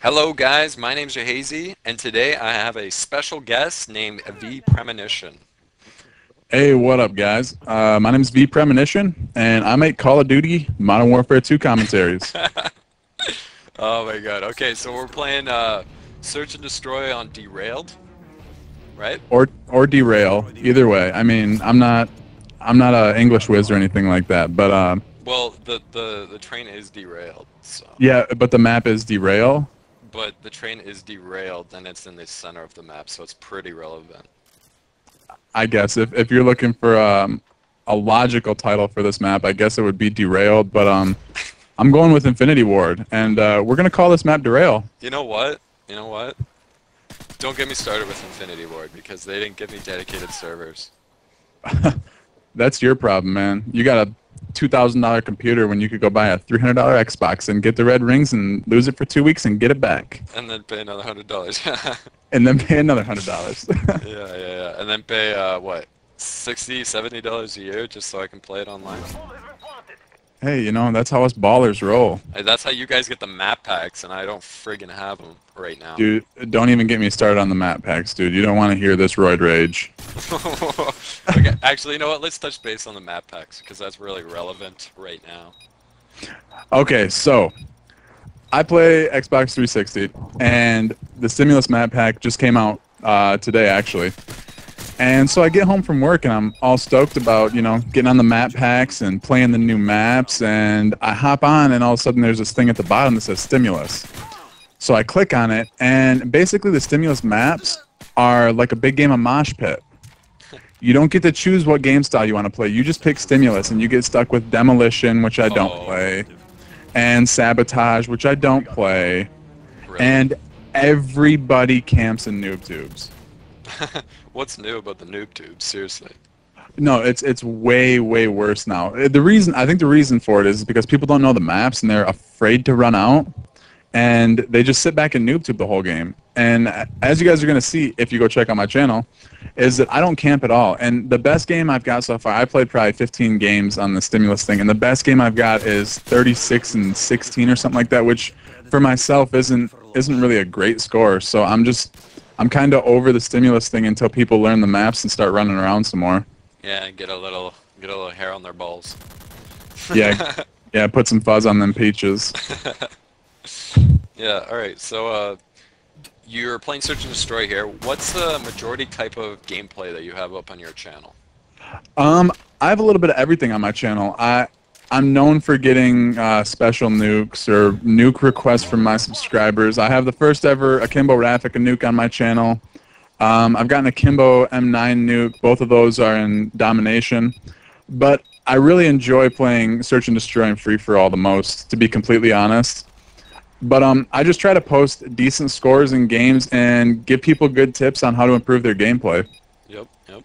Hello guys, my name's Jahazey, and today I have a special guest named V Premonition. Hey, what up, guys? Uh, my name is V Premonition, and I make Call of Duty Modern Warfare 2 commentaries. oh my god. Okay, so we're playing uh, Search and Destroy on Derailed, right? or or derail, either way. I mean, I'm not I'm not a English whiz or anything like that, but uh, Well, the, the, the train is derailed, so. yeah, but the map is derail but the train is derailed and it's in the center of the map, so it's pretty relevant. I guess if, if you're looking for um, a logical title for this map, I guess it would be derailed. But um, I'm going with Infinity Ward, and uh, we're gonna call this map derail. You know what? You know what? Don't get me started with Infinity Ward because they didn't give me dedicated servers. That's your problem, man. You gotta $2,000 computer when you could go buy a $300 Xbox and get the red rings and lose it for two weeks and get it back. And then pay another $100. and then pay another $100. yeah, yeah, yeah. And then pay, uh, what, $60, $70 a year just so I can play it online? Hey, you know that's how us ballers roll, that's how you guys get the map packs, and I don't friggin' have them right now. dude. Don't even get me started on the map packs, dude. You don't want to hear this roid rage. okay, actually, you know what? Let's touch base on the map packs because that's really relevant right now. Okay, so I play Xbox 360, and the Stimulus map pack just came out uh, today, actually. And so I get home from work, and I'm all stoked about you know getting on the map packs and playing the new maps. And I hop on, and all of a sudden there's this thing at the bottom that says Stimulus. So I click on it, and basically the Stimulus maps are like a big game of Mosh Pit. You don't get to choose what game style you want to play. You just pick Stimulus, and you get stuck with Demolition, which I don't Oh. play, and Sabotage, which I don't play, Really. and everybody camps in noob tubes. What's new about the noob tube? Seriously. No, it's it's way way worse now. Uh, The reason I think the reason for it is because people don't know the maps and they're afraid to run out, and they just sit back and noob tube the whole game. And as you guys are gonna see if you go check out my channel, is that I don't camp at all. And the best game I've got so far, I played probably 15 games on the stimulus thing, and the best game I've got is 36 and 16 or something like that, which for myself isn't isn't really a great score. So I'm just I'm kind of over the stimulus thing until people learn the maps and start running around some more. Yeah, and get a little get a little hair on their balls. Yeah, yeah, put some fuzz on them peaches. Yeah. All right. So uh, you're playing Search and Destroy here. What's the majority type of gameplay that you have up on your channel? Um, I have a little bit of everything on my channel. I I'm known for getting uh, special nukes or nuke requests from my subscribers. I have the first ever Akimbo Raffica nuke on my channel. Um, I've gotten Akimbo M9 nuke. Both of those are in domination. But I really enjoy playing Search and Destroy and Free for All the most, to be completely honest. But um, I just try to post decent scores in games and give people good tips on how to improve their gameplay. Yep. Yep.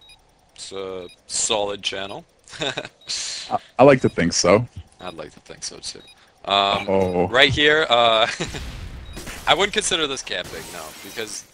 It's a solid channel. I, I like to think so. I'd like to think so too. Um, Oh. Right here, uh, I wouldn't consider this camping, no, because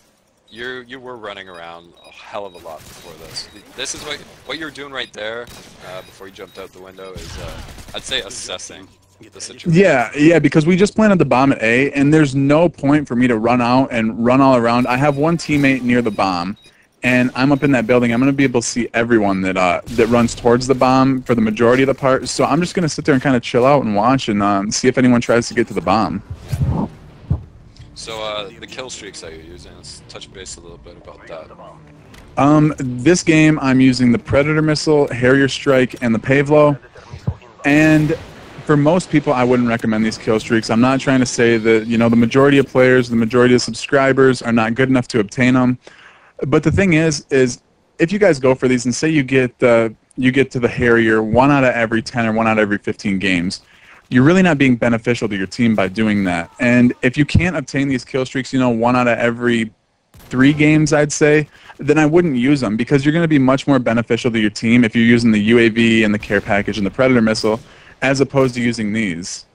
you you were running around a hell of a lot before this. This is what what you're doing right there uh, before you jumped out the window is, uh, I'd say, assessing the situation. Yeah, yeah, because we just planted the bomb at A, and there's no point for me to run out and run all around. I have one teammate near the bomb, and I'm up in that building. I'm gonna be able to see everyone that uh, that runs towards the bomb for the majority of the part. So I'm just gonna sit there and kind of chill out and watch and um, see if anyone tries to get to the bomb. So uh, the kill streaks that you're using, let's touch base a little bit about that. Um, this game, I'm using the Predator missile, Harrier strike, and the Pave Low. And for most people, I wouldn't recommend these kill streaks. I'm not trying to say that you know the majority of players, the majority of subscribers are not good enough to obtain them. But the thing is, is if you guys go for these and say you get the you get to the Harrier one out of every 10 or one out of every 15 games, you're really not being beneficial to your team by doing that. And if you can't obtain these kill streaks, you know, one out of every three games, I'd say, then I wouldn't use them because you're going to be much more beneficial to your team if you're using the UAV and the care package and the Predator missile as opposed to using these.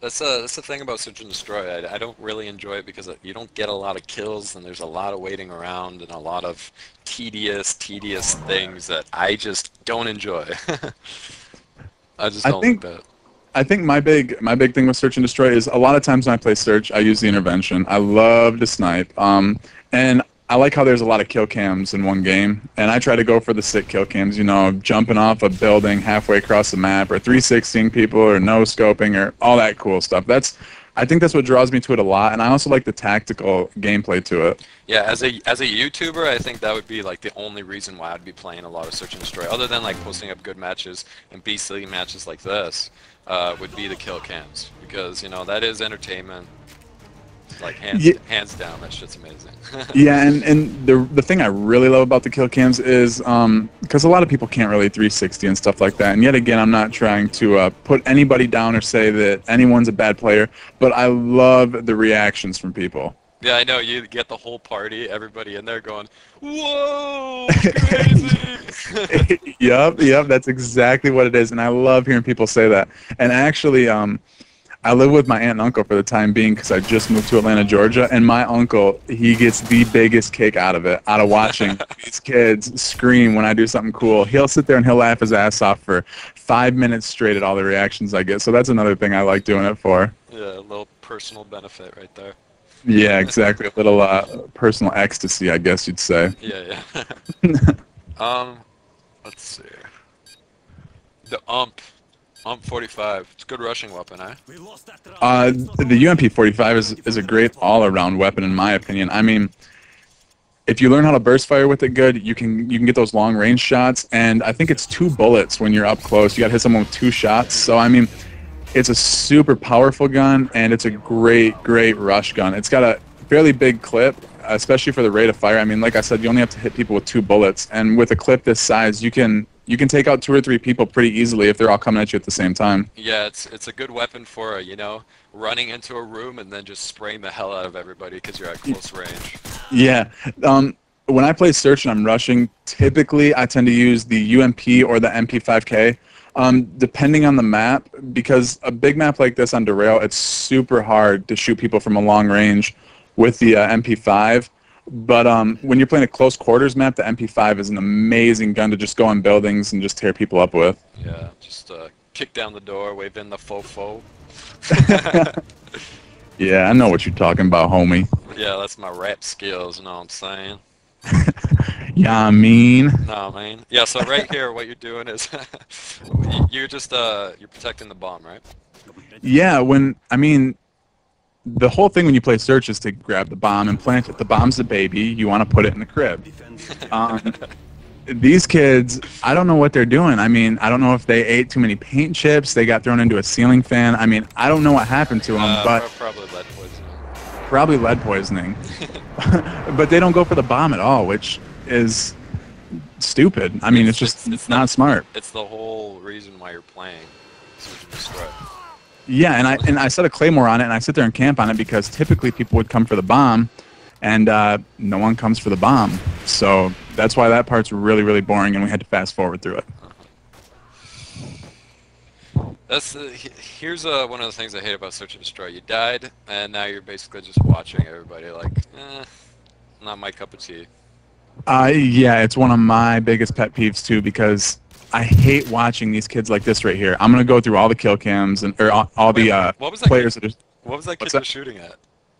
That's uh, that's the thing about Search and Destroy. I, I don't really enjoy it because you don't get a lot of kills, and there's a lot of waiting around and a lot of tedious, tedious things that I just don't enjoy. I just don't think- like that. I think my big my big thing with search and destroy is a lot of times when I play search, I use the intervention. I love to snipe, um, and I like how there's a lot of kill cams in one game, and I try to go for the sick kill cams. You know, jumping off a building halfway across the map, or 360ing people, or no scoping, or all that cool stuff. That's I think that's what draws me to it a lot, and I also like the tactical gameplay to it. Yeah, as a as a YouTuber, I think that would be like the only reason why I'd be playing a lot of Search and Destroy, other than like posting up good matches and beastly matches like this, uh, would be the kill cams because you know that is entertainment. Like hands Yeah. hands down, that shit's amazing. yeah, and, and the the thing I really love about the kill cams is because a lot of people can't really 360 and stuff like that. And yet again, I'm not trying to uh, put anybody down or say that anyone's a bad player, but I love the reactions from people. yeah, I know you get the whole party, everybody in there going, "Whoa, crazy!" yep, yep, that's exactly what it is, and I love hearing people say that. And actually, um, I live with my aunt and uncle for the time being because I just moved to Atlanta, Georgia, and my uncle he gets the biggest kick out of it, out of watching these kids scream when I do something cool. He'll sit there and he'll laugh his ass off for five minutes straight at all the reactions I get. So that's another thing I like doing it for. yeah, a little personal benefit right there. Yeah, exactly. A little uh, personal ecstasy, I guess you'd say. Yeah, yeah. um, let's see. The ump, ump 45. It's a good rushing weapon, eh? Uh, the UMP 45 is, is a great all-around weapon in my opinion. I mean, if you learn how to burst fire with it good, you can you can get those long range shots. And I think it's two bullets when you're up close. You got to hit someone with two shots. So I mean, it's a super powerful gun, and it's a great great rush gun. It's got a fairly big clip, especially for the rate of fire. I mean, like I said, you only have to hit people with two bullets, and with a clip this size, you can you can take out two or three people pretty easily if they're all coming at you at the same time. Yeah, it's it's a good weapon for you know running into a room and then just spraying the hell out of everybody because you're at close range. Yeah. Um, when I play search and I'm rushing, typically I tend to use the UMP or the MP5K, um, depending on the map, because a big map like this on Derail, it's super hard to shoot people from a long range with the uh, MP5. But um, when you're playing a close quarters map, the MP5 is an amazing gun to just go on buildings and just tear people up with. Yeah, just uh, kick down the door, wave in the fofo. Yeah, I know what you're talking about, homie. Yeah, that's my rap skills. You know what I'm saying? Yeah, I mean. No, man. Yeah, so right here, what you're doing is you're just uh you're protecting the bomb, right? Yeah, when I mean, the whole thing when you play search is to grab the bomb and plant it. The bomb's the baby. You want to put it in the crib. Um, these kids, I don't know what they're doing. I mean, I don't know if they ate too many paint chips. They got thrown into a ceiling fan. I mean, I don't know what happened to them, Uh, but probably lead poisoning. probably lead poisoning. but they don't go for the bomb at all, which is stupid. I mean, it's, It's- just it's- it's not, not- smart. It's the whole reason why you're playing Search and Destroy. Yeah, and I and I set a claymore on it, and I sit there and camp on it because typically people would come for the bomb, and uh, no one comes for the bomb. So that's why that part's really really boring, and we had to fast forward through it. That's uh, he- here's uh, one of the things I hate about Search and Destroy. You died, and now you're basically just watching everybody like, eh, not my cup of tea. Uh, yeah, it's one of my biggest pet peeves too because I hate watching these kids like this right here. I'm gonna go through all the kill cams and or all, all the uh, what was that players that are. What was that kid that? shooting at?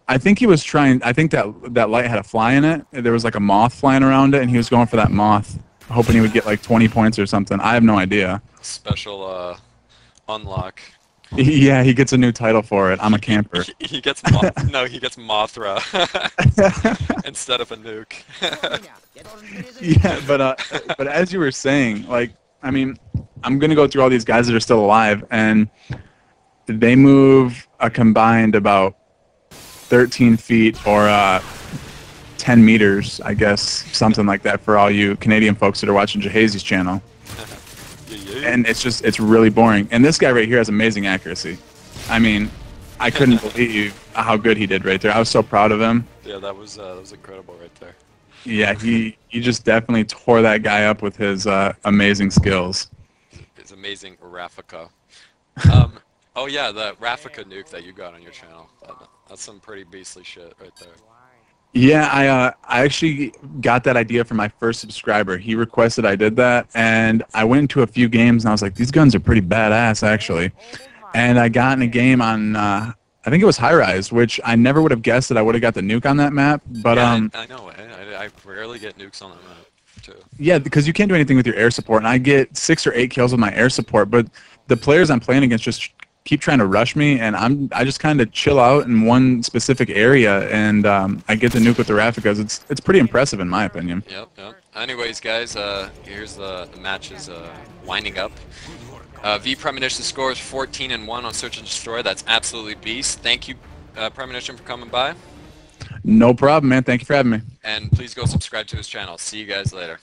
I think he was trying. I think that that light had a fly in it. There was like a moth flying around it, and he was going for that moth, hoping he would get like 20 points or something. I have no idea. Special uh, unlock. Yeah, he gets a new title for it. I'm a camper. He, he gets Moth- no, he gets Mothra instead of a nuke. yeah, but uh, but as you were saying, like, I mean, I'm gonna go through all these guys that are still alive, and they move a combined about 13 feet or uh, 10 meters, I guess, something like that for all you Canadian folks that are watching Jahazey's channel. And it's just, it's really boring. And this guy right here has amazing accuracy. I mean, I couldn't believe how good he did right there. I was so proud of him. yeah, that was uh, that was incredible right there. Yeah, he he just definitely tore that guy up with his uh, amazing skills. It's amazing Raffica. Um, oh yeah, the Raffica nuke that you got on your channel. That, that's some pretty beastly shit right there. Yeah, I uh, I actually got that idea from my first subscriber. He requested I did that, and I went into a few games and I was like, these guns are pretty badass actually. and I got in a game on. Uh, I think it was High Rise, which I never would have guessed that I would have got the nuke on that map. But yeah, um, I, I know. I, I, I rarely get nukes on that map too. yeah, because you can't do anything with your air support, and I get six or eight kills with my air support. But the players I'm playing against just keep trying to rush me, and I'm I just kind of chill out in one specific area, and um, I get the nuke with the Rafficas. It's it's pretty impressive in my opinion. Yep, yep. Anyways, guys, uh, here's the, the matches uh, winding up. Uh, v Premonition scores 14 and 1 on Search and Destroy. That's absolutely beast. Thank you, uh, Premonition, for coming by. No problem, man. Thank you for having me. And please go subscribe to his channel. See you guys later.